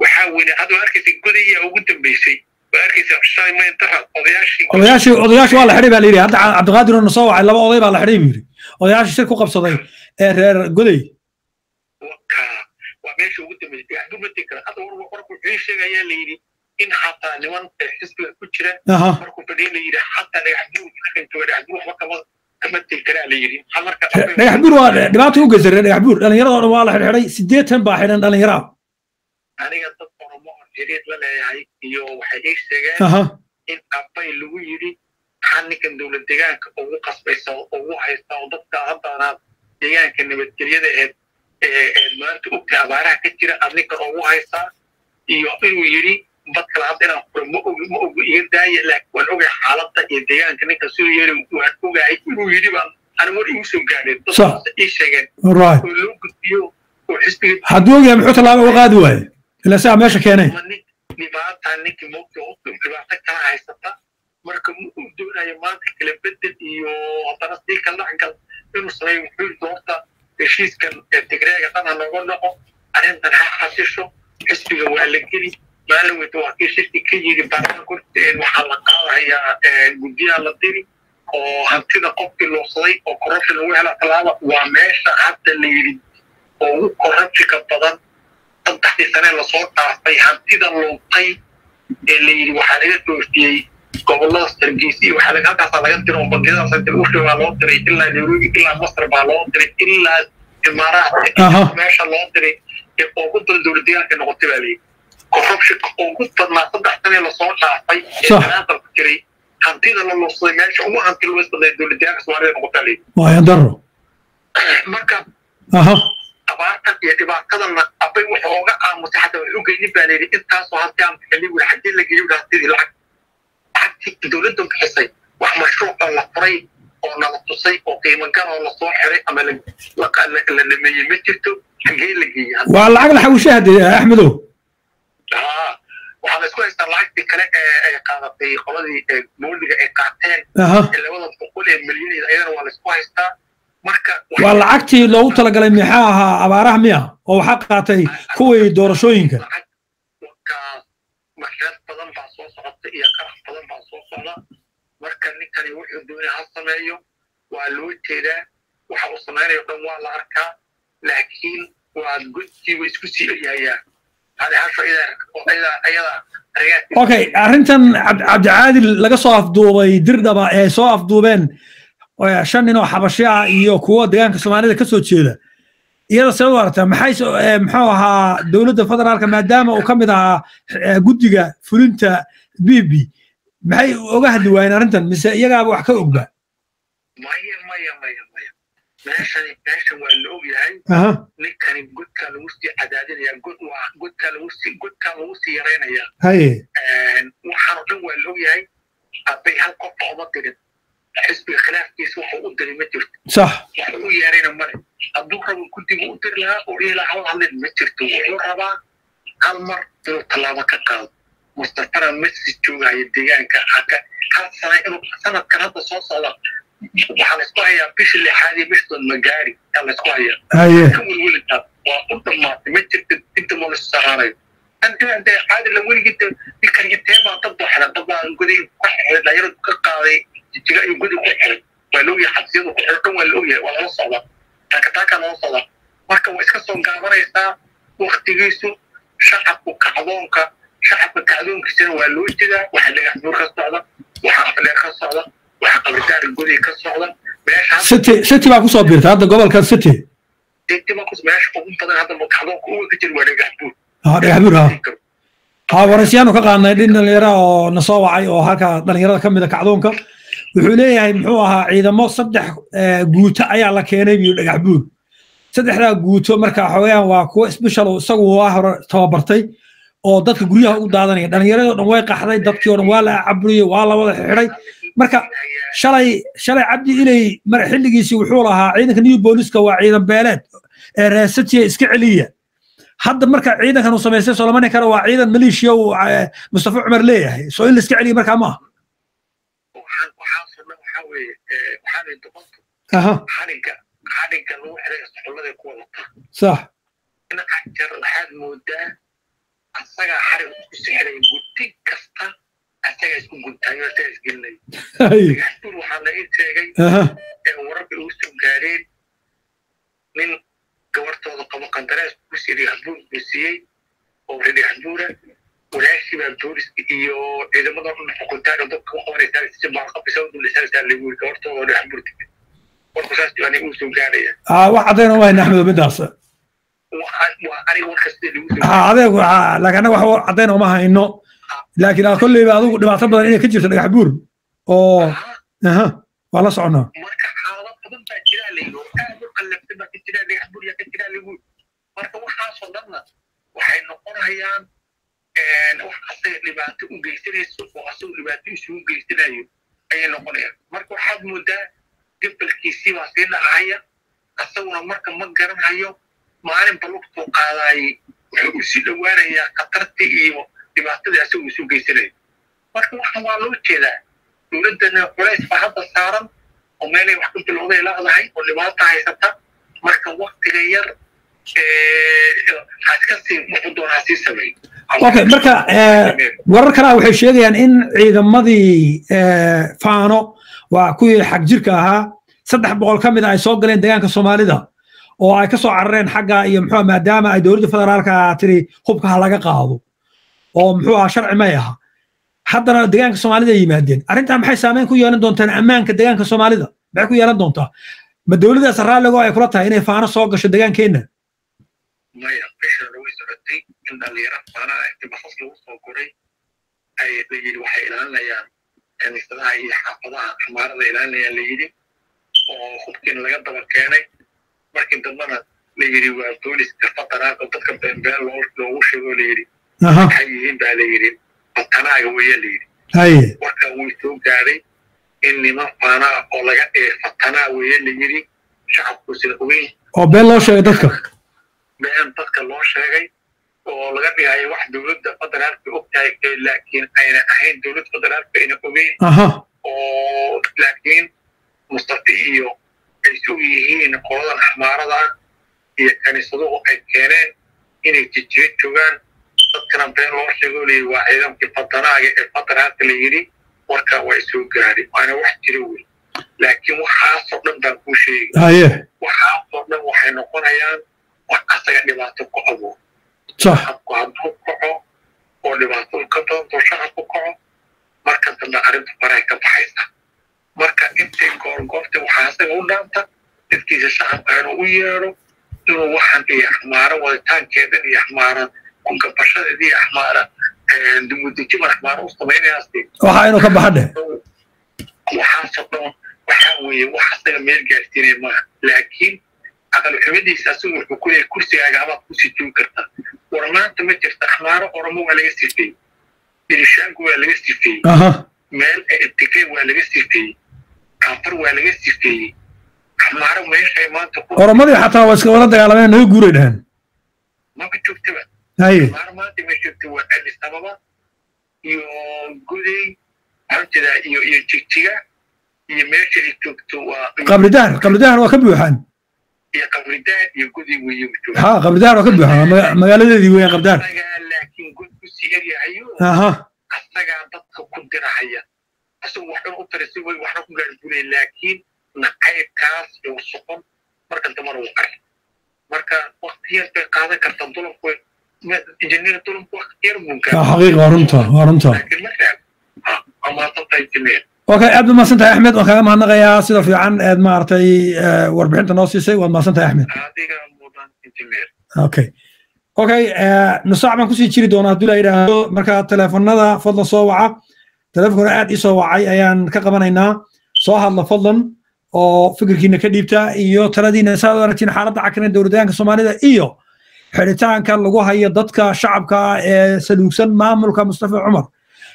waxaa weyne waa arkaysa godaya ugu shaymayntara odayaashii odayaashii waa la xidhay baa la yidhi. Hadda cabdiqaadir oo na soo wacay laba oday baa la xidhay buu yidhi. Odayaashii shir ku qabsaday ee reer goday waa meesha ugu dambeysay. Waxba ma tegi kara. Hadda war warku wuxuu sheegayaa la yidhi in xataa niman xisbiga ku jira. Markuu fadhiya la yidhi xataa dhagaxbuur intuu dhagaxbuur waxba kama dhagax buur waa dhibaata u geysay reer dhagax buur. Dhallinyaradoo dhan waa la xidhxidhay. Siddeetan baa xidhan dhallinyaraa aniga dad oromo oo xiriir la leeyahay iyo waxay ii sheegeen in abbay lagu yidhi maxaa ninkan dowlad deegaanka ugu qasbaysa ugu haysta oo dadka haddana deegaanka nabadgelyada ee ee ee maanta ogta abaaraha ka jira aad ninkan ugu haystaa iyo inuu yidhi bad kale hadda inaan furo ma ogi iga daaya laakiin waan ogahay xaaladda iyo deegaanka. Ninkan siduu yeelay waan ogahay inuu yidhi baan ani war igu soo gaadheen Sax. dadkaas ii sheegeen. oo loo gudbiyo oo xisbiga hadduu ogyahay muxuu tallaabo uga qaadi waaye ilaa saa meesha keenay. Ma nin dhibaata ninkii mogta oo dhibaato kala haysata marka ma uu doonayo maanta kala bedel iyo haddana sii kala dhexgal inuu sameeyo wuxuu yidhi horta heshiiskan ee tigreega dhan ha nooga noqo arrintan ha xasisho xisbiga waa la geli maalin weyta waa kii shirki ka yidhi baarlamaanka horteen waxaa la qaadayaa guddiyaha la diri oo hantida qofkii loobsaday oo corruption lagu hela tallaaba waa meesha hadda la yidhi oo ugu corruptionka badan saddexdii sane la soo dhaafay hantida luntay ee la yidhi waxaa laga doortiyey gobollada sargeysa iyo waxaa laga halkaasaa laga diro oo bangiyadaas ushi baa loo diray ilaa nairobi ilaa masar baa loo diray ilaa imaaraadka meesha loo diray ee ugu badan dowlad deegaanka noqotay baa layidhi corruptionka ugu badnaa saddex sane la soo dhaafay ee jiray hantida la luusaday meesha ugu hanti lumis badnaa dowlad deegaanka soomaalida noqotaa layidhi waayan daro marka aha abaartan iyo dhibaatadana abay wuxuu oga aamusay xataa wuxuu geynin baa layidhi intaasoo hanti aan bixinin wuri xaggee la geeyo hantidii lacag lacagtii dowladda bixisay wax mashruuc oo la furay oo nala tusay oo qiimo gal oo la soo xiray ama la dhameeyey ma jirto xaggee la geeyey waa lacag la xawishay haddee axmedow waxaa la isku haystaa lacagtii kale ee ay qaadatay qoladii booliga ay qaateen. Ee labada boqol ee milyan ayadana waa la isku haystaa. Marka waa lacagtii loogu talagalay maxaa ahaa abaaraha miya oo waxaa qaatay kuwii doorashooyinka? Mashaad badan baa soo socota iyo qarax badan baa soo socda. Marka ninkani wuxuu doonay ha sameeyo waa loo jeedaa waxa uu samaynayo dhan waa la arkaa laakiin waa godkiiba isku sii eyayaa okay arrintan cabd- cabdicaadil laga soo afduubay dirdhaba ee soo afduubeen shan nin oo xabashi ah iyo kuwo deegaanka soomaalida ka soo jeeda. Iyada sabab u aragtaa maxay eh, muxuu ahaa dowladda federaalka maadaama uu ka mid ahaa eh, guddiga fulinta bb maxay oga hadli waayeen arrintan? Mise iyagaaba wax ka ogba meeshani meeshan waa la aha. Ninkani godkaa lagu sii cadaadinaya godkaa lagu sii godkaa lagu sii yaraynaya waxaan oo dhan waa la ogyahay abbay hal qofka uma dirin xisbiga khilaafkiisa wuxuu u diray ma jirto. Sax. Wuxuu u yeerayna male. Hadduu rabo guddiga u diri lahaa oo dhihi lahaa hal hadlin ma jirto. Wuxuu rabaa hal mar inuu tallaabo ka qaado. Mustafana masjid joogaya deegaanka. Haka hal sana inuu sanadkan hadda soo socda waxaa laysku hayaa bisha lixaad iyo bisha magaari yaa laysku hayaa ka welwelitaa waa u dhammaatay ma jirto inta ma lasu saraanayo ante caadi la weligita ninkan intee baa dad baa xiran dad baa goday ka xiray dhalinyaradu ka qaaday. Jijiga iyo goday ku xiray waa la ogyahay xabsiyadu ku xiran dhan waa la ogyahay. Waa lala socdaa taakataakaa lala socdaa marka waa iska soo gaabanaysaa. Waktigiisu shacabku kacdoonka shacabka kacdoonkiisana waa loo jedaa waxa dhagax buur ka socda. Waxa afleer ka socda waxa qabidaar goday ka socda meesha city. City baa ku soo biirta hadda gobolka city dibkus meesha ugu badan hadda kacdoonka uga ka jira waa dhagax buur ah dhagax buur ha ha waraysiyaanu ka qaadnay dhin dhalinyara oo na soo wacay oo halka dhalinyarada ka mid a kacdoonka. Wuxuu leeyahay muxuu ahaa ciidamo saddex eh, guuto ayaa la keenay biyo dhagax buur saddexdaa guuto marka xoogaan waa kuwo special oo isagu waa hore tababartay oo dadka guryaha u daadanaya. Dhalinyaradoo dhan way qaxday dadkii oo dhan waa la caburiyey waa la wada xidhay marka shalay shalay cabdi ilay mar xilligiisii wuxuu lahaa ciidanka new booliska waa ciidan beeleed ee reesatiya iska celiya hadda marka ciidankan uu samaystay solomani kale waa ciidan maleeshiya uu mustafa cumar leeyahay. Soo in la iska celiya markaa maaha sax. Waxaad moodaa asagaa xarig isku sixray guddi kasta asagaa isku guntaayo asagaa isgelinay waxaa la ii sheegay ee wararka ugu soo gaareen nin gabartooda qabo qandaraas ku siiyey dhagaxbuur buu siiyey oo dhagaxbuura walaashii baa booliska iyo ciidamada oo dadka u qabanaysaa si baarqabisa u dulisanaysaa lagu yiri gabartooda oo dhagaxbuur timid warku saas aniga uu soo gaaraya wax caddayn uma hayna axmed midaas aniga warka sida lagu soo ha laakiin annaga wax caddayn uma hayno laakiin aa kolleyba adigu dhibaato badan inay ka jirto dhagax buur oo Ah, aha. Waa la soconaa marka aad u yidhi marka waxaasoo dhanna waxay noqonayaan wax asaga dhibaato u geysanayso oo asagu dhibaato isugu geysanayo ayay noqonayaan. Marka waxaad moodaa gabalkiisii baa sii dhacaya. Asaguna marka ma garanhayo maalinba lugtuu qaadaayay wuxuu u sii dhowaanayaa khatartii iyo dhibaatadii asagu isu geysanayo marka waxan waa loo jeedaa dowladdana culays baa hadda saaran oo meelay wax ku bilowday leedahay oo dhibaata haysata marka waktiga yar okay marka warar kalea waxay sheegayaan in ciidamadii faano waa kuwii xag jirka ahaa saddex boqol ka mid a ay soo galeen deegaanka soomaalida oo ay ka soo carareen xagga iyo muxuu maadaama ay dowladda federaalka tiri hubka ha laga qaado oo muxuu ahaa sharci may aha. Haddana deegaanka soomaalida ay yimaadeen. Arrintaa maxay saameyn ku yeelan doontaan ammaanka deegaanka soomaalida? Maxay ku yeelan doontaa? Ma dowladdaas raalligo ay kula tahay inay faano soo gasho deegaankeenna? Maya bishan way socotay in dhalinyaro faanaha basas lagu soo guray. Ay la yidhi waxay ilaalinayaan kaniisadaha iyo xaafadaha xamaarada ilaalinayaan la yidhi. Oo hubkiina laga daba keenay. Markii dambena la yidhi waa booliska federaalka oo dadka beenbeen loo- loogu sheego la yidhi. aha maxay yihiin baa la yidhi fatanaaga weeye la yidhi. Haye. Warka wuu soo gaadhay in niman faanaa oo laga dhigay fatanaa weeye la yidhi shacabku sida ogeyn oo been loo sheegay dadka. Been dadka loo sheegay oo laga dhigayo wax dowladda federaalka og tahay laakiin ayna ahayn dowladda federaalka ayna ogeyn oo laakiin mustafi iyo ay sug yihiin qoladan xamaarada iyo kaniisaduhu ay keeneen inay jijiro joogaan dadkana been loo sheego layidhi waa ciidankii fadanaaga ee federaalka la yidhi warka waa soo gaadhay waana wax jira wey laakiin waxaasoo dhan baan kuu sheegi waxaasoo dhan waxay noqonayaan wax asaga dhibaato ku sax shacabku hadduu kaco oo dhibaatada ka badanto shacabku kaco marka dambe arrinta faray ka baxaysa. Marka intay goorgoorta waxaa asaga u dhaanta dadkiisa shacabka inuu u yeedho inuu waxan iyo axmaaro waditaankeedan iyo axmaara kunkabashadeeda iyo axmaara dumudejiman axmaaro u samaynayaasi waxa inuu ka baxa dheh waxaasoo dhan waxaa weeye wax asaga meel gaarsiinaya maaha laakiin aqalxumadiisa asagu wuxuu ku leeyahay kursigaaga ku sii joogi kartaa war maanta ma jirta axmaaro oromo waa laga sifeeyey birishaangu waa laga sifeeyey meel tigray waa laga sifeeyey kaafar waa laga sifeeyey axmaaro meeshay maanta oromadii xataa waa iska wada dagaalameen naga guuray dheheen maba joogtaba maanta ma joogta waa addis ababa iyo gudey maxaan jeedaa iyo iyo jigjiga iyo meesha ay joogto waa qabridahan qabridahan waa ka buuxaan iyo qabridaan iyo gudey weeye u jooga ha qabridahan waa ka buuxaan waa maga- magaaladeedii weeyaan qabridahan asagaa laakiin god ku sii eryahayo aha asagaa dadka ku dirahaya asagu waxban u tarisi way waxna ku gaarguulay laakiin nacaybkaas iyo soqon marka dambana wuu qaray marka wakti yar bay qaadan kartaa dulanku jineer okay aad baad mahadsan tahay axmed waan kaaga mahadnaqayaa sida fiican eed maaragtay warbixinta noo siisay waad mahadsan tahay axmed okay okay nusaac baan ku sii jiri doonaa haddii la yidhaahdo marka teleefanada fadlan soo waca teleefonkuna aad ii soo wacay ayaan ka qabanaynaa soo hadla fadlan oo fikirkiina ka dhiibta iyo taladiina saad u aragtiin xaaladda cakiran dowladdaanka soomaalida iyo xidhitaanka lagu hayo dadka shacabka ee saluugsan maamulka mustafa cumar.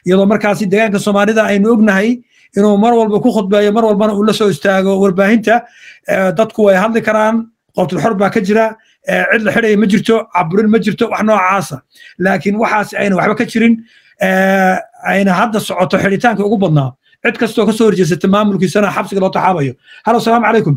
Iyadoo markaasi deegaanka soomaalida aynu ognahay inuu mar walba ku khudbeeyo mar walbana uu la soo istaago warbaahinta dadku way hadli karaan qobtul xor baa ka jira cid la xidhaya ma jirto caburin ma jirto wax noocaasa. Laakiin waxaas ayna waxba ka jirin ayna hadda socoto xidhitaankii ugu badnaa. Cid kastoo ka soo horjeesata maamulkiisana xabsiga loo taxaabayo. Halo salaamu calaykum